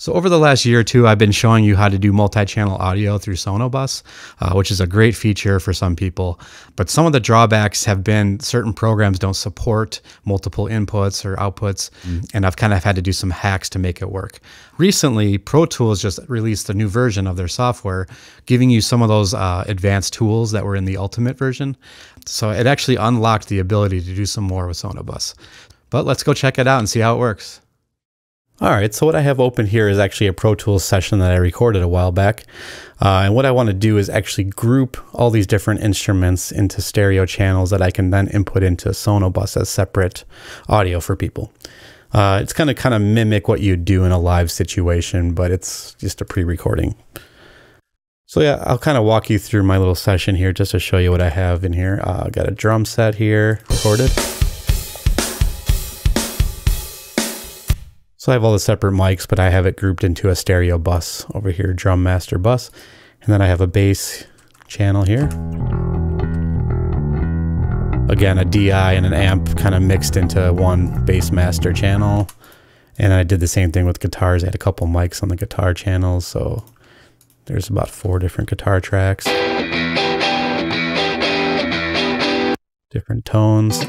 So over the last year or two, I've been showing you how to do multi-channel audio through Sonobus, uh, which is a great feature for some people. But some of the drawbacks have been certain programs don't support multiple inputs or outputs, mm. and I've kind of had to do some hacks to make it work. Recently, Pro Tools just released a new version of their software, giving you some of those uh, advanced tools that were in the Ultimate version. So it actually unlocked the ability to do some more with Sonobus. But let's go check it out and see how it works. All right, so what I have open here is actually a Pro Tools session that I recorded a while back. Uh, and what I want to do is actually group all these different instruments into stereo channels that I can then input into Sonobus as separate audio for people. Uh, it's going to kind of mimic what you do in a live situation, but it's just a pre-recording. So yeah, I'll kind of walk you through my little session here just to show you what I have in here. Uh, I got a drum set here recorded. So I have all the separate mics, but I have it grouped into a stereo bus over here, drum master bus. And then I have a bass channel here. Again, a DI and an amp kind of mixed into one bass master channel. And I did the same thing with guitars. I had a couple mics on the guitar channels. So there's about four different guitar tracks. Different tones.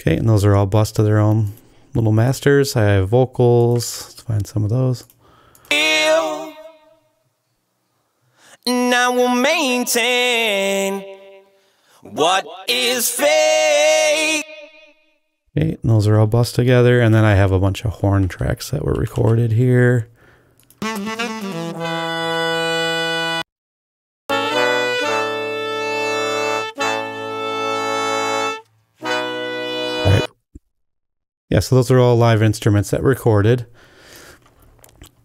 Okay, and those are all bus to their own little masters. I have vocals. Let's find some of those. And I will maintain what is fake. Okay, and those are all bus together. And then I have a bunch of horn tracks that were recorded here. Yeah, so those are all live instruments that recorded.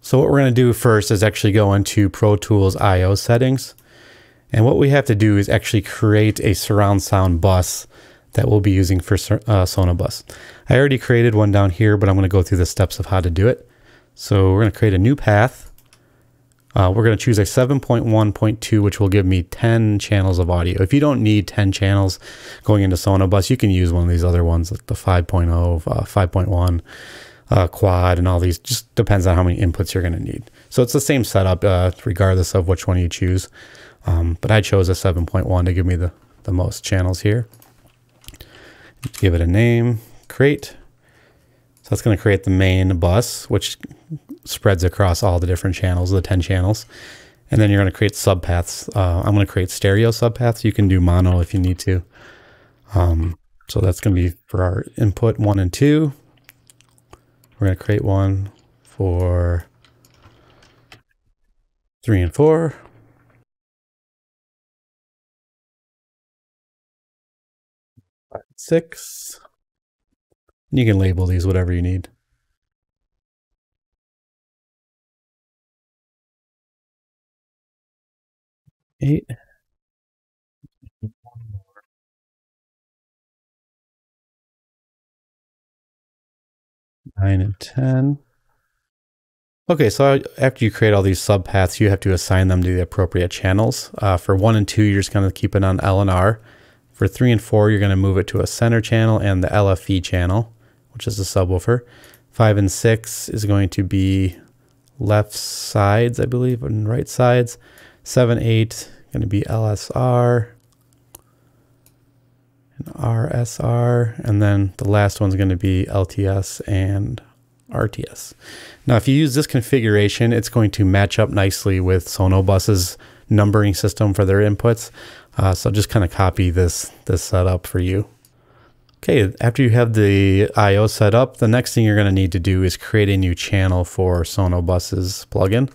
So what we're going to do first is actually go into Pro Tools I.O. settings. And what we have to do is actually create a surround sound bus that we'll be using for uh, Sonobus. I already created one down here, but I'm going to go through the steps of how to do it. So we're going to create a new path. Uh, we're going to choose a 7.1.2, which will give me 10 channels of audio. If you don't need 10 channels going into Sonobus, you can use one of these other ones, like the 5.0, uh, 5.1, uh, quad, and all these. Just depends on how many inputs you're going to need. So it's the same setup, uh, regardless of which one you choose. Um, but I chose a 7.1 to give me the, the most channels here. Give it a name, create. So that's going to create the main bus, which spreads across all the different channels, the 10 channels. And then you're going to create subpaths. Uh, I'm going to create stereo subpaths. You can do mono if you need to. Um, so that's going to be for our input one and two. We're going to create one for three and four. Six. You can label these whatever you need. Eight. Nine and 10. Okay, so after you create all these subpaths, you have to assign them to the appropriate channels. Uh, for one and two, you're just going to keep it on L and R. For three and four, you're going to move it to a center channel and the LFE channel, which is the subwoofer. Five and six is going to be left sides, I believe, and right sides. Seven, eight going to be LSR and RSR. And then the last one's going to be LTS and RTS. Now, if you use this configuration, it's going to match up nicely with Sonobus's numbering system for their inputs. Uh, so just kind of copy this, this setup for you. Okay, after you have the I.O. set up, the next thing you're going to need to do is create a new channel for Sonobus's plugin.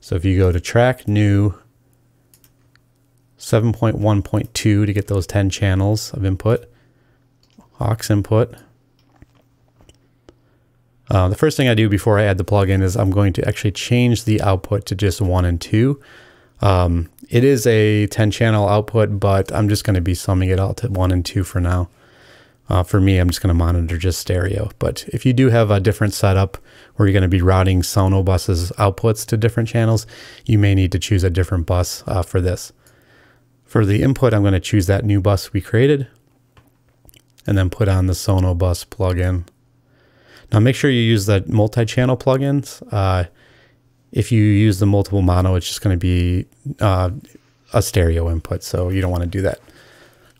So if you go to track, new, 7.1.2 to get those 10 channels of input, aux input. Uh, the first thing I do before I add the plugin is I'm going to actually change the output to just 1 and 2. Um, it is a 10 channel output, but I'm just going to be summing it out to 1 and 2 for now. Uh, for me, I'm just going to monitor just stereo. But if you do have a different setup where you're going to be routing Sonobus's outputs to different channels, you may need to choose a different bus uh, for this. For the input, I'm going to choose that new bus we created and then put on the Sonobus plugin. Now make sure you use the multi-channel plugins. Uh, if you use the multiple mono, it's just going to be uh, a stereo input, so you don't want to do that.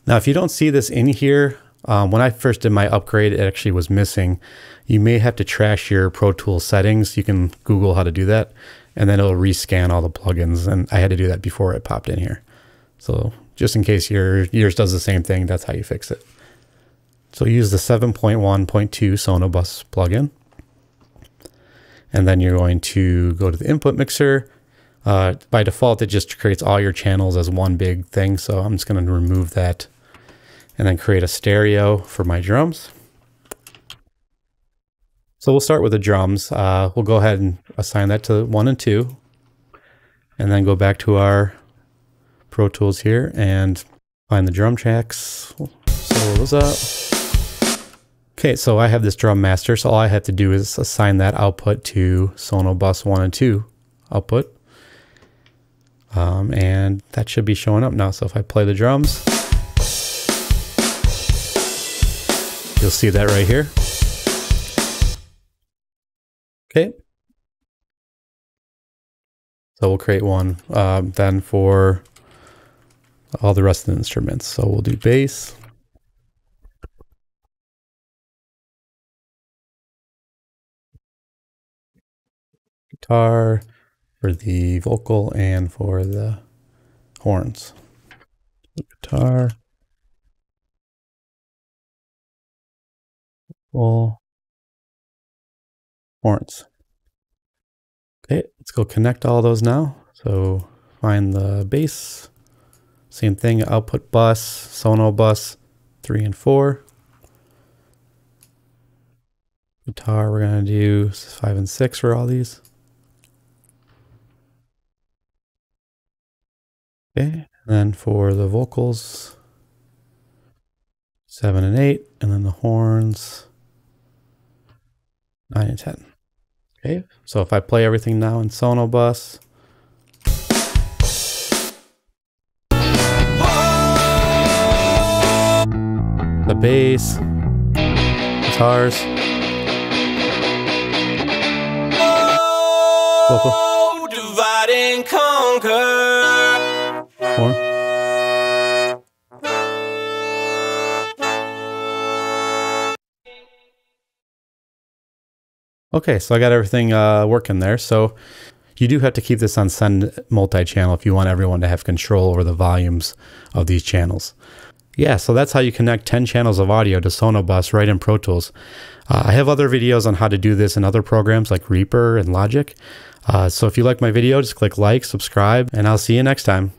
Now, if you don't see this in here, um, when I first did my upgrade, it actually was missing. You may have to trash your Pro Tools settings. You can Google how to do that, and then it'll rescan all the plugins. And I had to do that before it popped in here. So just in case your yours does the same thing, that's how you fix it. So use the 7.1.2 Sonobus plugin. And then you're going to go to the input mixer. Uh, by default, it just creates all your channels as one big thing. So I'm just going to remove that and then create a stereo for my drums. So we'll start with the drums. Uh, we'll go ahead and assign that to one and two, and then go back to our Pro Tools here and find the drum tracks. Solo those up. Okay, so I have this drum master, so all I have to do is assign that output to Sonobus 1 and 2 output. Um, and that should be showing up now. So if I play the drums, you'll see that right here. Okay. So we'll create one um, then for all the rest of the instruments. So we'll do bass. Guitar for the vocal and for the horns. Guitar. Vocal. Horns. Okay, let's go connect all those now. So find the bass. Same thing, output bus, Sonobus, three and four. Guitar, we're gonna do five and six for all these. Okay, and then for the vocals, seven and eight, and then the horns, nine and 10. Okay, so if I play everything now in Sonobus, the bass, guitars, vocal, divide and conquer, horn. Okay, so I got everything uh, working there. So you do have to keep this on send multi-channel if you want everyone to have control over the volumes of these channels. Yeah, so that's how you connect 10 channels of audio to Sonobus right in Pro Tools. Uh, I have other videos on how to do this in other programs like Reaper and Logic. Uh, so if you like my video, just click like, subscribe, and I'll see you next time.